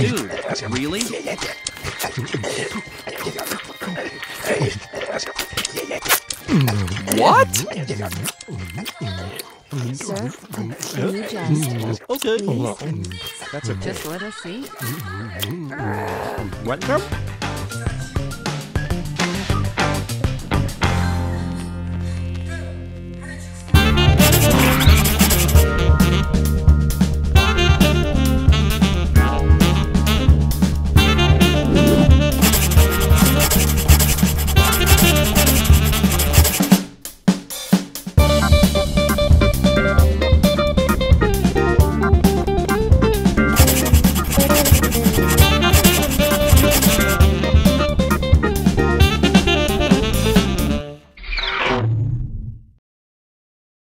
Dude, really? What? Sir, can you just Okay. please? That's okay. Just let us see. What?